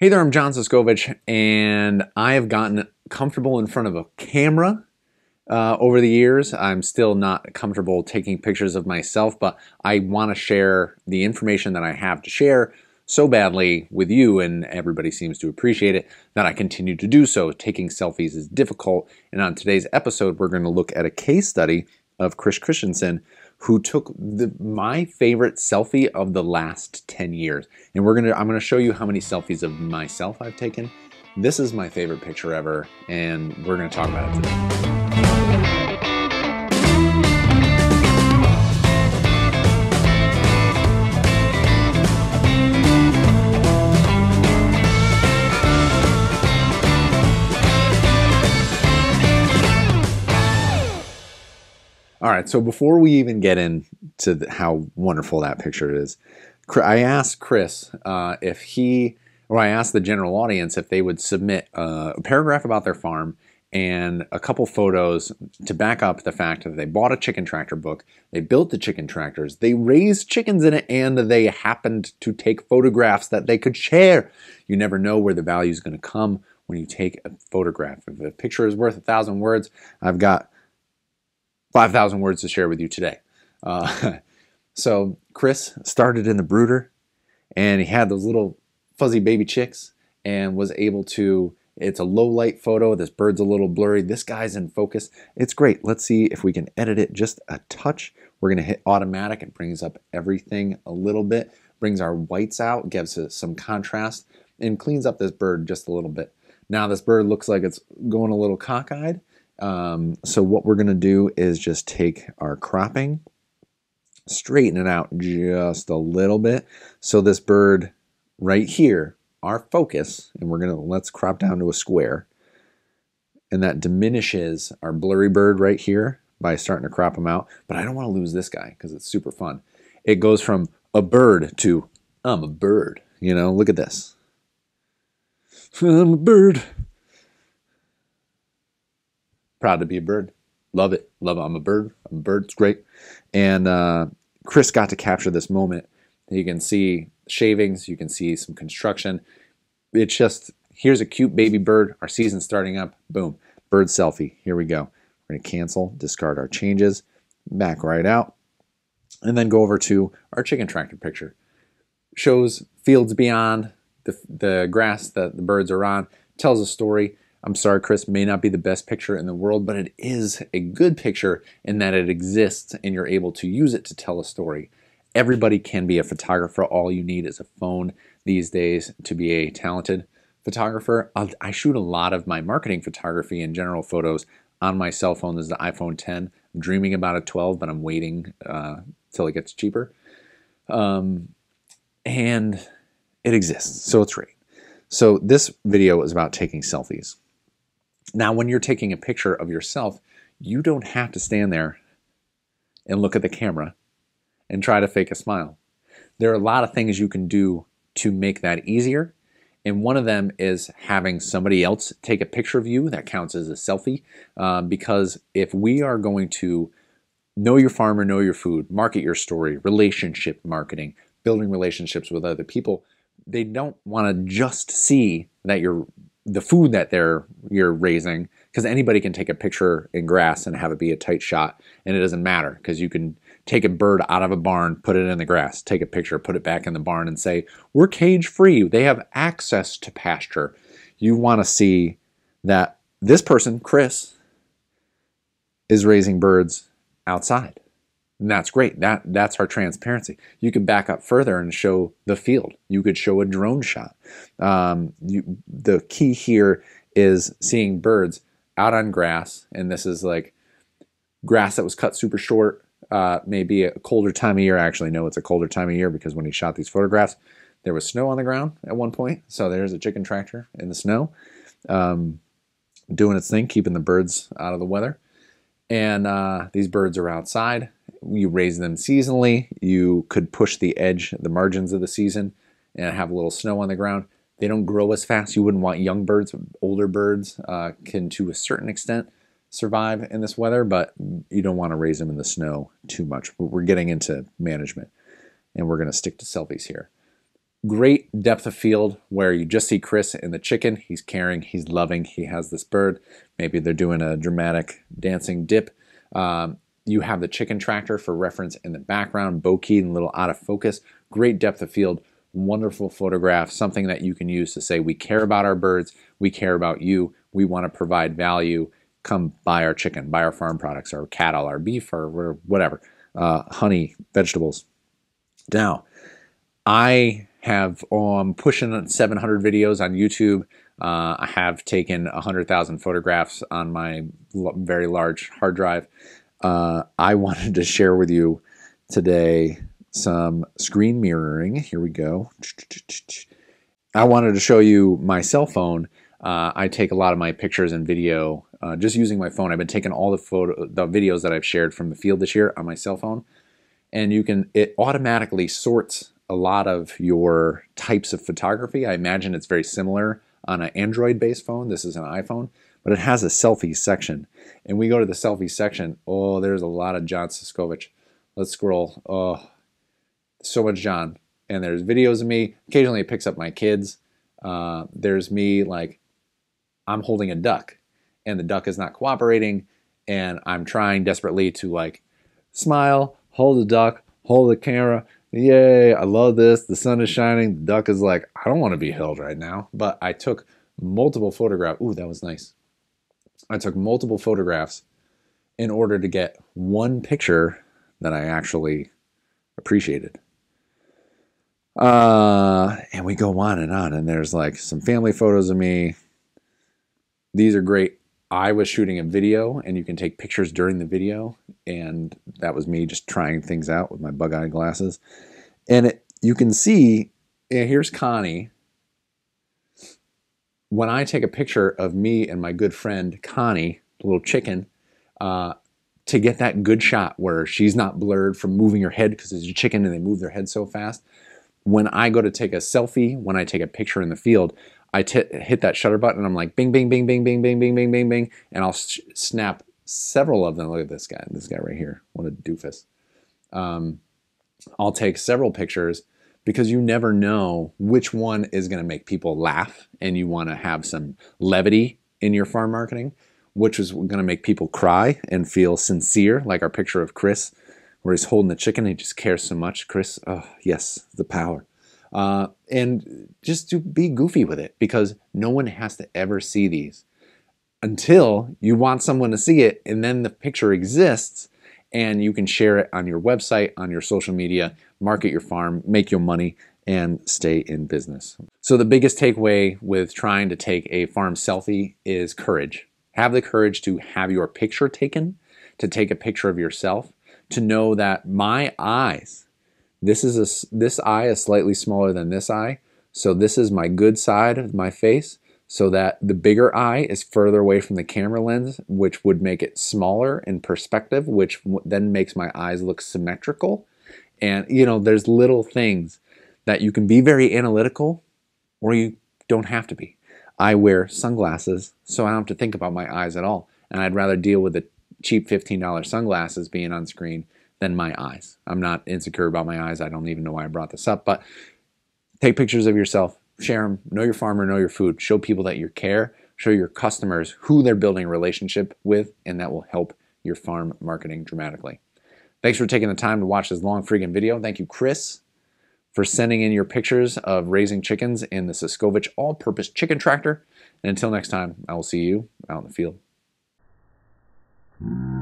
Hey there, I'm John Suscovich, and I have gotten comfortable in front of a camera uh, over the years. I'm still not comfortable taking pictures of myself, but I want to share the information that I have to share so badly with you, and everybody seems to appreciate it, that I continue to do so. Taking selfies is difficult, and on today's episode, we're going to look at a case study of Chris Christensen, who took the, my favorite selfie of the last 10 years. And we're gonna, I'm gonna show you how many selfies of myself I've taken. This is my favorite picture ever, and we're gonna talk about it today. All right, so before we even get into the, how wonderful that picture is, I asked Chris uh, if he, or I asked the general audience if they would submit a paragraph about their farm and a couple photos to back up the fact that they bought a chicken tractor book, they built the chicken tractors, they raised chickens in it, and they happened to take photographs that they could share. You never know where the value is going to come when you take a photograph. If a picture is worth a thousand words, I've got 5,000 words to share with you today. Uh, so Chris started in the brooder and he had those little fuzzy baby chicks and was able to it's a low light photo this bird's a little blurry this guy's in focus. It's great. Let's see if we can edit it just a touch. We're going to hit automatic. It brings up everything a little bit brings our whites out gives us some contrast and cleans up this bird just a little bit. Now this bird looks like it's going a little cockeyed um, so what we're going to do is just take our cropping, straighten it out just a little bit. So this bird right here, our focus, and we're going to let's crop down to a square. And that diminishes our blurry bird right here by starting to crop them out. But I don't want to lose this guy because it's super fun. It goes from a bird to I'm a bird. You know, look at this. I'm a bird. Proud to be a bird. Love it. Love it. I'm a bird. I'm a bird. It's great. And uh, Chris got to capture this moment. You can see shavings. You can see some construction. It's just, here's a cute baby bird. Our season's starting up. Boom. Bird selfie. Here we go. We're going to cancel, discard our changes, back right out, and then go over to our chicken tractor picture. Shows fields beyond the, the grass that the birds are on, tells a story. I'm sorry, Chris, may not be the best picture in the world, but it is a good picture in that it exists and you're able to use it to tell a story. Everybody can be a photographer. All you need is a phone these days to be a talented photographer. I'll, i shoot a lot of my marketing photography and general photos on my cell phone. This is the iPhone 10. I'm dreaming about a 12, but I'm waiting uh, till it gets cheaper. Um, and it exists, so it's great. So this video is about taking selfies. Now, when you're taking a picture of yourself, you don't have to stand there and look at the camera and try to fake a smile. There are a lot of things you can do to make that easier. And one of them is having somebody else take a picture of you. That counts as a selfie. Um, because if we are going to know your farmer, know your food, market your story, relationship marketing, building relationships with other people, they don't want to just see that you're the food that they're you're raising because anybody can take a picture in grass and have it be a tight shot and it doesn't matter because you can take a bird out of a barn put it in the grass take a picture put it back in the barn and say we're cage free they have access to pasture you want to see that this person chris is raising birds outside and that's great. That that's our transparency. You could back up further and show the field. You could show a drone shot. Um, you, the key here is seeing birds out on grass, and this is like grass that was cut super short. Uh, maybe a colder time of year. I actually know it's a colder time of year because when he shot these photographs, there was snow on the ground at one point. So there's a chicken tractor in the snow, um, doing its thing, keeping the birds out of the weather. And uh, these birds are outside you raise them seasonally. You could push the edge, the margins of the season, and have a little snow on the ground. They don't grow as fast. You wouldn't want young birds. Older birds uh, can, to a certain extent, survive in this weather, but you don't want to raise them in the snow too much. But we're getting into management, and we're going to stick to selfies here. great depth of field where you just see Chris and the chicken. He's caring, he's loving, he has this bird. Maybe they're doing a dramatic dancing dip. Um, you have the chicken tractor for reference in the background, bokeh and a little out of focus. Great depth of field, wonderful photograph, something that you can use to say, we care about our birds, we care about you, we want to provide value. Come buy our chicken, buy our farm products, our cattle, our beef, or whatever, uh, honey, vegetables. Now, I have um, pushing 700 videos on YouTube. Uh, I have taken 100,000 photographs on my very large hard drive. Uh, I wanted to share with you today some screen mirroring. Here we go. I wanted to show you my cell phone. Uh, I take a lot of my pictures and video uh, just using my phone. I've been taking all the photo, the videos that I've shared from the field this year on my cell phone, and you can it automatically sorts a lot of your types of photography. I imagine it's very similar on an Android-based phone. This is an iPhone, but it has a selfie section. And we go to the selfie section. Oh, there's a lot of John Suscovich. Let's scroll. Oh, so much John. And there's videos of me. Occasionally it picks up my kids. Uh, there's me like I'm holding a duck and the duck is not cooperating and I'm trying desperately to like smile, hold the duck, hold the camera, yay, I love this. The sun is shining. The duck is like, I don't want to be held right now. But I took multiple photographs. Ooh, that was nice. I took multiple photographs in order to get one picture that I actually appreciated. Uh, and we go on and on, and there's like some family photos of me. These are great. I was shooting a video, and you can take pictures during the video, and that was me just trying things out with my bug-eye glasses. And it, you can see, here's Connie. When I take a picture of me and my good friend Connie, the little chicken, uh, to get that good shot where she's not blurred from moving her head because it's a chicken and they move their head so fast. When I go to take a selfie, when I take a picture in the field, I hit that shutter button and I'm like bing, bing, bing, bing, bing, bing, bing, bing, bing, bing, and I'll snap several of them. Look at this guy, this guy right here. What a doofus. Um, I'll take several pictures because you never know which one is going to make people laugh and you want to have some levity in your farm marketing, which is going to make people cry and feel sincere, like our picture of Chris where he's holding the chicken. He just cares so much. Chris, oh, yes, the power. Uh, and just to be goofy with it because no one has to ever see these until you want someone to see it and then the picture exists and you can share it on your website, on your social media, market your farm, make your money, and stay in business. So, the biggest takeaway with trying to take a farm selfie is courage. Have the courage to have your picture taken, to take a picture of yourself, to know that my eyes, this is a, this eye is slightly smaller than this eye, so this is my good side of my face so that the bigger eye is further away from the camera lens, which would make it smaller in perspective, which then makes my eyes look symmetrical. And, you know, there's little things that you can be very analytical or you don't have to be. I wear sunglasses, so I don't have to think about my eyes at all. And I'd rather deal with the cheap $15 sunglasses being on screen than my eyes. I'm not insecure about my eyes. I don't even know why I brought this up, but take pictures of yourself share them, know your farmer, know your food, show people that you care, show your customers who they're building a relationship with, and that will help your farm marketing dramatically. Thanks for taking the time to watch this long freaking video. Thank you, Chris, for sending in your pictures of raising chickens in the Suscovich all-purpose chicken tractor. And until next time, I will see you out in the field. Mm.